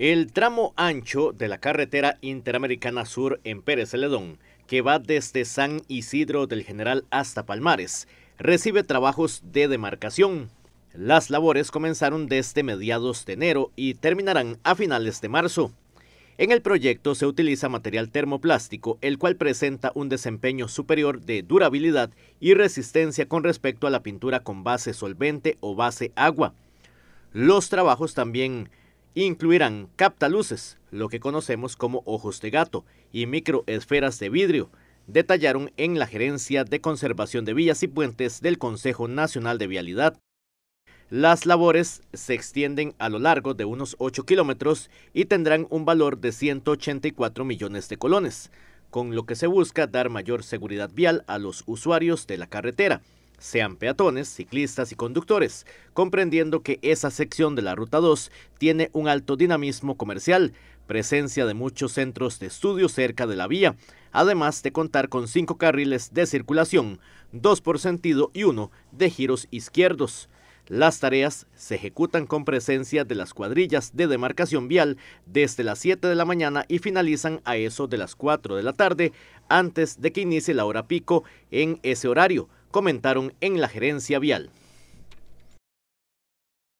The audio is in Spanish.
El tramo ancho de la carretera Interamericana Sur en Pérez Celedón, que va desde San Isidro del General hasta Palmares, recibe trabajos de demarcación. Las labores comenzaron desde mediados de enero y terminarán a finales de marzo. En el proyecto se utiliza material termoplástico, el cual presenta un desempeño superior de durabilidad y resistencia con respecto a la pintura con base solvente o base agua. Los trabajos también incluirán captaluces, lo que conocemos como ojos de gato, y microesferas de vidrio, detallaron en la Gerencia de Conservación de Vías y Puentes del Consejo Nacional de Vialidad. Las labores se extienden a lo largo de unos 8 kilómetros y tendrán un valor de 184 millones de colones, con lo que se busca dar mayor seguridad vial a los usuarios de la carretera sean peatones, ciclistas y conductores, comprendiendo que esa sección de la Ruta 2 tiene un alto dinamismo comercial, presencia de muchos centros de estudio cerca de la vía, además de contar con cinco carriles de circulación, dos por sentido y uno de giros izquierdos. Las tareas se ejecutan con presencia de las cuadrillas de demarcación vial desde las 7 de la mañana y finalizan a eso de las 4 de la tarde antes de que inicie la hora pico en ese horario comentaron en la gerencia vial.